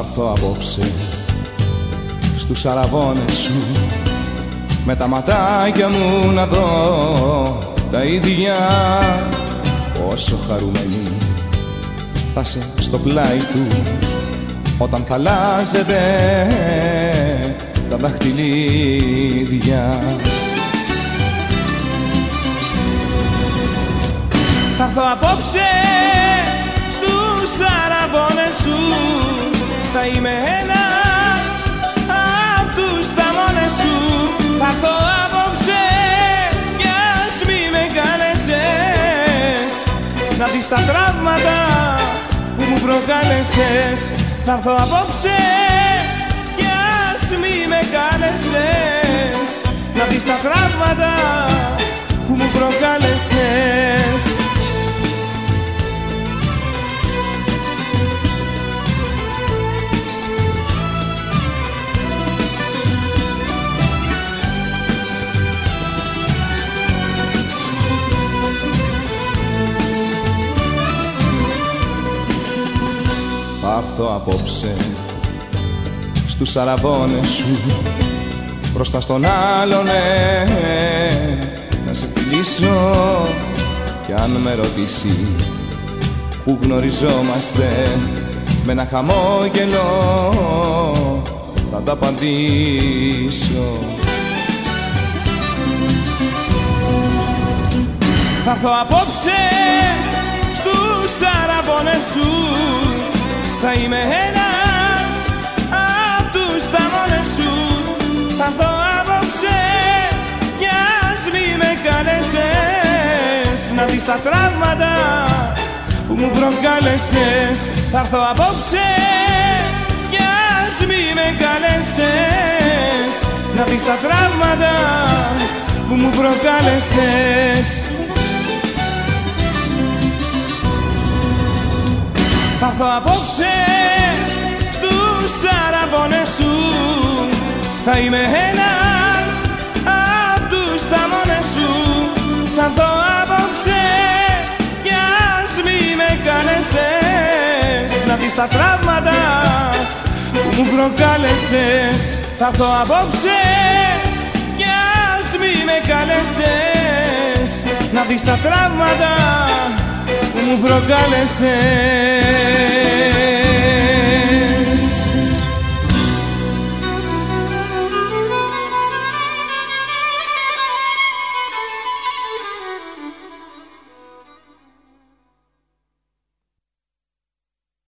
έρθω απόψε στους αραβώνες σου. Με τα ματάκια μου να δω τα ίδια. Πόσο χαρούμενη θα σε στο πλάι του όταν θα αλλάζετε τα δαχτυλίδια. Θα έρθω απόψε Να δεις τα τραύματα που μου προκάλεσες. Θα έρθω απόψε κι ας μη με κάλεσες. Να δεις τα τραύματα που μου προκάλεσες έρθω απόψε στους αραβώνες σου. Μπροστά στον άλλον ναι, να σε φιλήσω. Κι αν με ρωτήσει που γνωριζόμαστε με ένα χαμόγελο θα τα απαντήσω. Θα έρθω απόψε στους αραβώνες σου Θα είμαι ένας απ' τους θαμώνες σου. Θα έρθω απόψε κι ας μη με κάλεσες Να δεις τα τραύματα που μου προκάλεσες. Θα έρθω απόψε κι ας μη με κάλεσες Να δεις τα τραύματα που μου προκάλεσες. Θα έρθω απόψε Θα είμαι ένας απ' τους θαμώνες σου. Θα έρθω απόψε κι ας μη με κάλεσες Να δεις τα τραύματα που μου προκάλεσες. Θα έρθω απόψε κι ας μη με κάλεσες Να δεις τα τραύματα που μου προκάλεσες